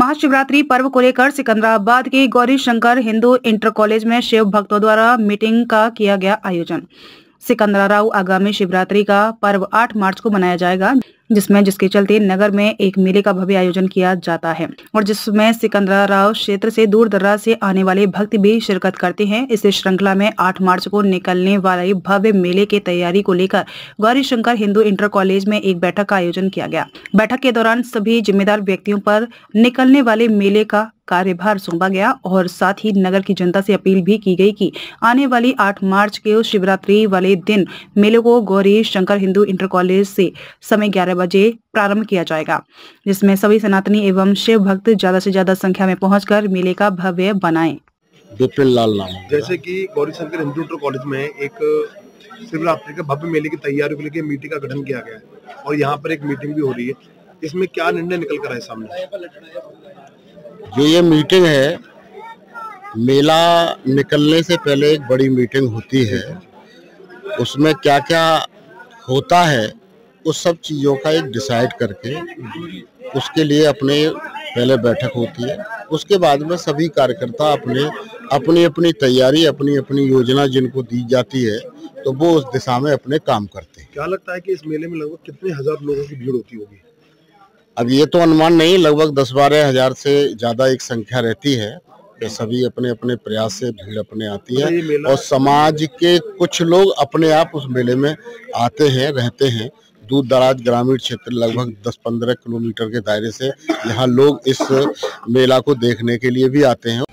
महाशिवरात्रि पर्व को लेकर सिकंदराबाद के गौरी शंकर हिंदू इंटर कॉलेज में शिव भक्तों द्वारा मीटिंग का किया गया आयोजन। सिकंदरा राव आगामी शिवरात्रि का पर्व 8 मार्च को मनाया जाएगा। जिसमें, जिसके चलते नगर में एक मेले का भव्य आयोजन किया जाता है और जिसमें सिकंदरा राव क्षेत्र से दूर दराज से आने वाले भक्त भी शिरकत करते हैं। इस श्रृंखला में 8 मार्च को निकलने वाले भव्य मेले की तैयारी को लेकर गौरी शंकर हिंदू इंटर कॉलेज में एक बैठक का आयोजन किया गया। बैठक के दौरान सभी जिम्मेदार व्यक्तियों पर निकलने वाले मेले का कार्यभार सौंपा गया और साथ ही नगर की जनता से अपील भी की गई कि आने वाली 8 मार्च के शिवरात्रि वाले दिन मेले को गौरी शंकर हिंदू इंटर कॉलेज से समय 11 बजे प्रारंभ किया जाएगा। जिसमें सभी सनातनी एवं शिव भक्त ज़्यादा से ज़्यादा संख्या में पहुंचकर मेले का भव्य बनाएँ। विपिन लाल नाम जैसे कि गौरी शंकर हिंदू इंटर कॉलेज में एक शिवरात्रि के भव्य मेले की तैयारी के लिए मीटिंग का गठन किया गया है और यहाँ पर एक मीटिंग भी हो रही है। इसमें क्या निर्णय निकल कर आए सामने? जो ये मीटिंग है, मेला निकलने से पहले एक बड़ी मीटिंग होती है। उसमें क्या क्या होता है, उस सब चीज़ों का एक डिसाइड करके उसके लिए अपने पहले बैठक होती है। उसके बाद में सभी कार्यकर्ता अपने अपनी अपनी तैयारी अपनी अपनी योजना जिनको दी जाती है तो वो उस दिशा में अपने काम करते हैं। क्या लगता है कि इस मेले में लगभग कितने हज़ार लोगों की भीड़ होती होगी? अब ये तो अनुमान नहीं लगभग दस बारह हज़ार से ज़्यादा एक संख्या रहती है। कि सभी अपने अपने प्रयास से भीड़ अपने आती अच्छा, है और समाज के कुछ लोग अपने आप उस मेले में आते हैं रहते हैं। दूर दराज ग्रामीण क्षेत्र लगभग 10-15 किलोमीटर के दायरे से यहाँ लोग इस मेला को देखने के लिए भी आते हैं।